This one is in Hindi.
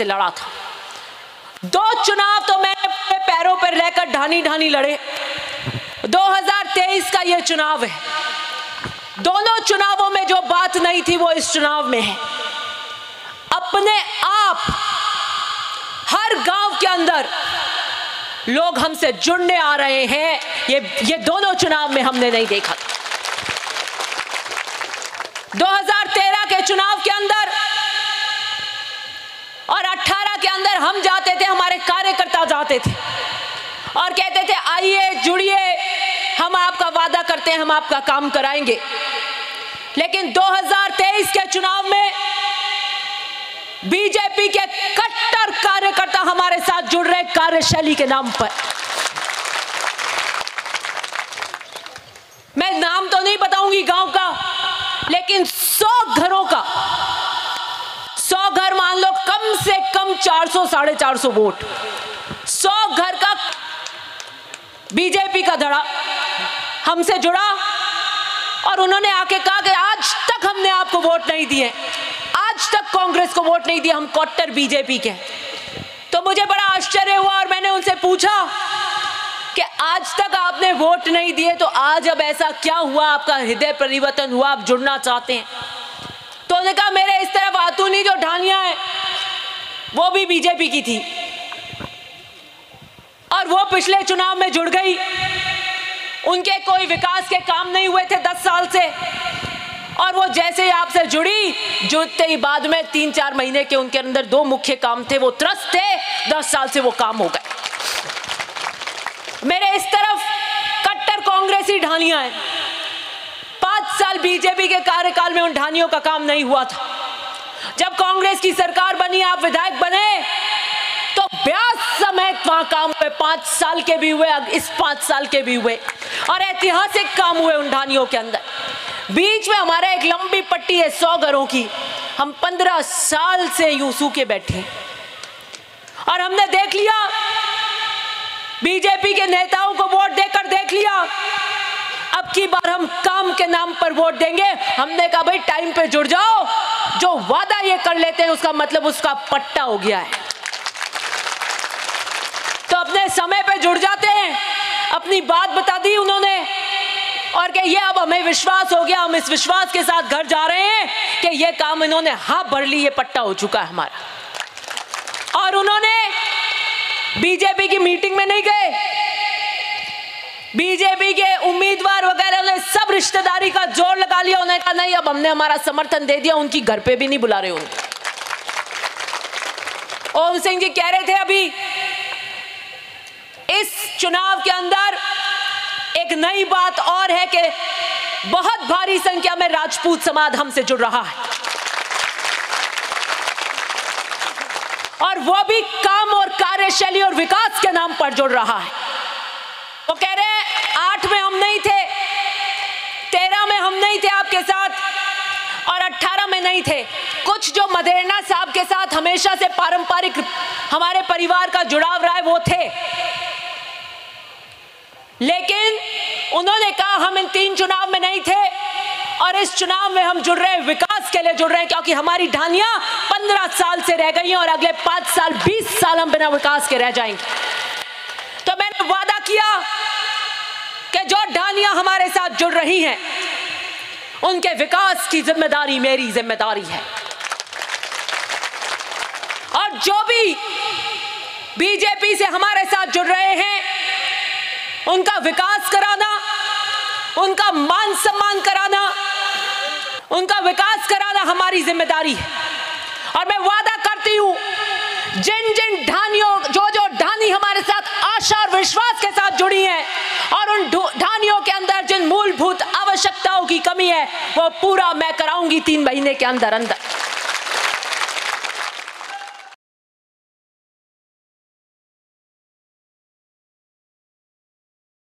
से लड़ा था। दो चुनाव तो मैं पैरों पर रहकर ढानी ढानी लड़े। 2023 का यह चुनाव है। दोनों चुनावों में जो बात नहीं थी वो इस चुनाव में है। अपने आप हर गाँव के अंदर लोग हमसे जुड़ने आ रहे हैं। ये ये दोनों चुनाव में हमने नहीं देखा 2013 अंदर हम जाते थे, हमारे कार्यकर्ता जाते थे। और कहते थे, आइए, जुड़िए, हम आपका वादा करते हैं, हम आपका काम कराएँगे। लेकिन 2023 के चुनाव में बीजेपी के कट्टर कार्यकर्ता हमारे साथ जुड़ रहे कार्यशैली के नाम पर। मैं नाम तो नहीं बताऊँगी गाँव का, लेकिन सौ घरों का से कम 400 साढ़े चार सौ वोट। सौ घर का बीजेपी का धड़ा हमसे जुड़ा और उन्होंने आके कहा कि आज तक हमने आपको वोट नहीं दिए। आज तक कांग्रेस को वोट नहीं दिया हम कट्टर बीजेपी के। तो मुझे बड़ा आश्चर्य हुआ और मैंने उनसे पूछा कि आज तक आपने वोट नहीं दिए तो आज अब ऐसा क्या हुआ? आपका हृदय परिवर्तन हुआ, आप जुड़ना चाहते हैं। तो उन्होंने कहा, मेरे इस तरफ़ आतूनी जो ढानियाँ हैं वो भी बीजेपी की थी। और वो पिछले चुनाव में जुड़ गई। उनके कोई विकास के काम नहीं हुए थे दस साल से। और वो जैसे ही आपसे जुड़ी, जुड़ते ही बाद में तीन चार महीने के उनके अंदर दो मुख्य काम थे, वो त्रस्त थे, दस साल से वो काम हो गए। मेरे इस तरफ़ कट्टर कांग्रेसी ढानियाँ हैं। पाँच साल बीजेपी के कार्यकाल में उन ढानियों का काम नहीं हुआ था। जब कांग्रेस की सरकार बनी, आप विधायक बने तो ब्याज समेत वहाँ काम हुए। पाँच साल के भी हुए इस पाँच साल के भी हुए। और ऐतिहासिक काम हुए उन ढानियों के अंदर। बीच में हमारा एक लंबी पट्टी है सौ घरों की। हम पंद्रह साल से यूँ सूखे बैठे और हमने देख लिया, बीजेपी के नेताओं को वोट देकर देख लिया। अब की बार हम काम के नाम पर वोट देंगे। हमने कहा, भाई, टाइम पे जुड़ जाओ। जो वादा ये कर लेते हैं, उसका मतलब उसका पट्टा हो गया है। तो अपने समय पे जुड़ जाते हैं, अपनी बात बता दी उन्होंने, और कि ये अब हमें विश्वास हो गया, हम इस विश्वास के साथ घर जा रहे हैं कि ये काम इन्होंने हाँ भर ली, ये पट्टा हो चुका है हमारा। और उन्होंने बीजेपी की मीटिंग में नहीं गए। बीजेपी के उम्मीदवार रिश्तेदारी का ज़ोर लगा लिया, उन्होंने कहा, नहीं, अब हमने हमारा समर्थन दे दिया, उनकी घर पे भी नहीं बुला रहे उनको ओम सिंह जी कह रहे थे अभी, इस चुनाव के अंदर एक नई बात और है कि बहुत भारी संख्या में राजपूत समाज हमसे जुड़ रहा है। और वो भी काम और कार्यशैली और विकास के नाम पर जुड़ रहा है। वो कह रहे हैं, आठ में हम नहीं थे साथ। और अट्ठारह में नहीं थे। कुछ जो मदेरना साहब के साथ हमेशा से पारंपरिक हमारे परिवार का जुड़ाव रहा है, वो थे। लेकिन उन्होंने कहा, हम इन तीन चुनाव में नहीं थे और इस चुनाव में हम जुड़ रहे हैं, विकास के लिए जुड़ रहे हैं, क्योंकि हमारी ढानियाँ पंद्रह साल से रह गई हैं और अगले पाँच साल, बीस साल हम बिना विकास के रह जाएँगे। तो मैंने वादा किया कि जो ढानियाँ हमारे साथ जुड़ रही हैं उनके विकास की ज़िम्मेदारी मेरी ज़िम्मेदारी है। और जो भी बीजेपी से हमारे साथ जुड़ रहे हैं, उनका विकास कराना, उनका मान सम्मान कराना, उनका विकास कराना हमारी ज़िम्मेदारी है। और मैं वादा करती हूँ, जिन जिन ढानियों जो जो ढानी हमारे साथ आशा और विश्वास के साथ जुड़ी हैं और उन ढानियों के अंदर जिन मूलभूत आवश्यकताओं की कमी है वो पूरा मैं कराऊँगी तीन महीने के अंदर अंदर।